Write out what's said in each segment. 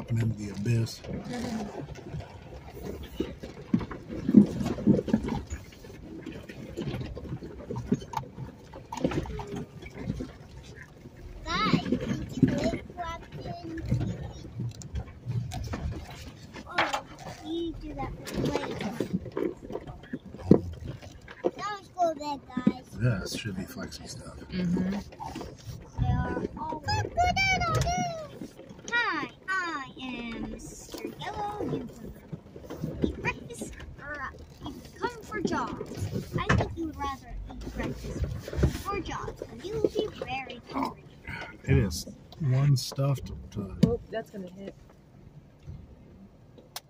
dropping into the abyss. Guys, did you live Captain Oh, you do that Wait. Now let's go there, guys. This should be flexi stuff. Mm-hmm. They are all. Hi, I am Mr. Yellow. You can eat breakfast or uh, you can come for jobs. I think you would rather eat breakfast or jobs you will be very hungry. It is one stuffed to Oh, that's gonna hit.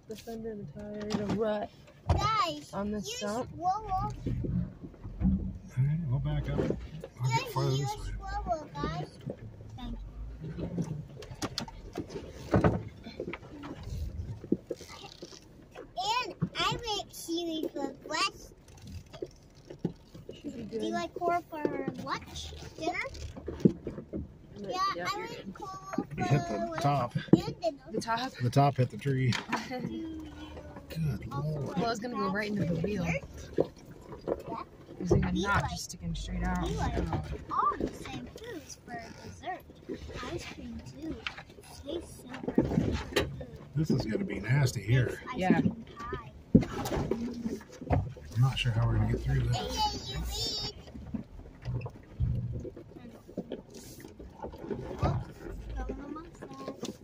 The fender, the tire, the rut Guys, on the use stump. Whoa, Alright, we'll back up. I'll get Guys, use this way. Whoa, guys. Thank you. And I make seaweed for breakfast. Should Do you like coral for lunch, dinner? Yeah, Yep, I like good. coral You for hit the top. The top. The top hit the tree. Good also lord. Well, it's gonna go right into the wheel. dessert? Using a We knot like- just sticking straight out. We like all the same foods for dessert. Ice cream too. Tastes so good. This is gonna be nasty here. Yeah. I'm not sure how we're gonna get through Hey, this. hey, you eat. Oh, going on my side.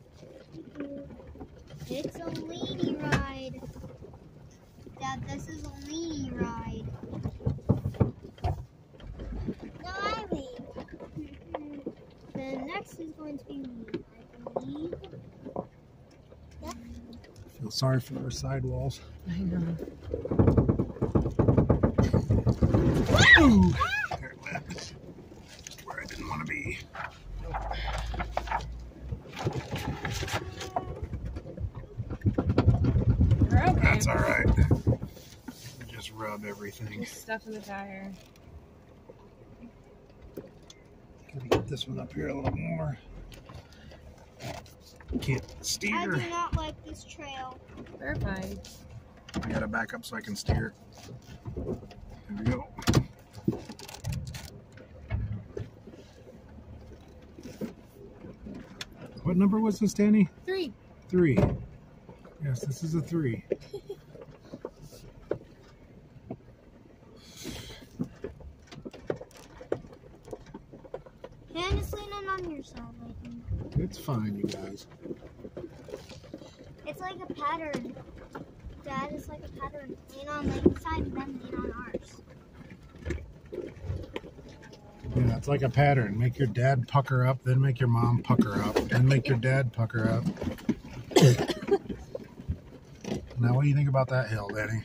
It's a leany ride. Dad, this is a leany ride. No, I lead. The next is going to be me, I believe. Feel sorry for our sidewalls. I know. Ooh, there it went. Just where I didn't want to be. We're okay. That's all right. Just rub everything. Just stuff in the tire. Gotta get this one up here a little more. Can't steer. I do not like this trail. We're fine. I gotta back up so I can steer. There we go. What number was this, Danny? Three. Three. Yes, this is a three. Hand is leaning on your side. It's fine, you guys. It's like a pattern. Dad, it's like a pattern. Lean on Layton's side and then lean on ours. Yeah, it's like a pattern. Make your dad pucker up, then make your mom pucker up, then make your dad pucker up. now, what do you think about that hill, Danny?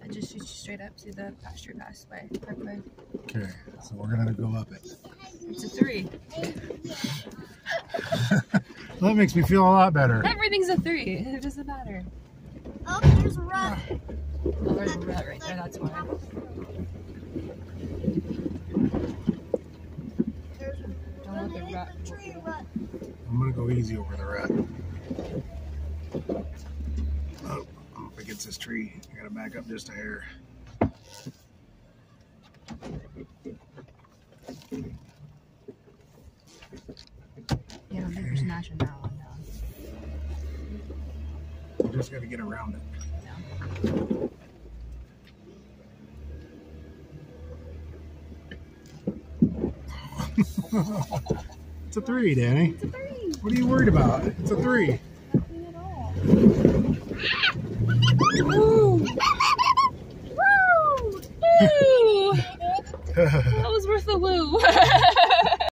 I just shoot you straight up to the pasture pathway. Parkway. Okay, so we're gonna go up it. It's a three. That makes me feel a lot better. Everything's a three. It doesn't matter. Oh, there's a rut. Well, oh, there's a rut right there. That's why. There's Don't let the rut. a tree rut. I'm gonna go easy over the rut. Oh, I'm up against this tree. I gotta back up just a hair. Yeah, I don't think we're smashing that one down. I just gotta get around it. it's a three, Danny. It's a three. What are you worried about? It's a three. Nothing at all. that was worth a woo.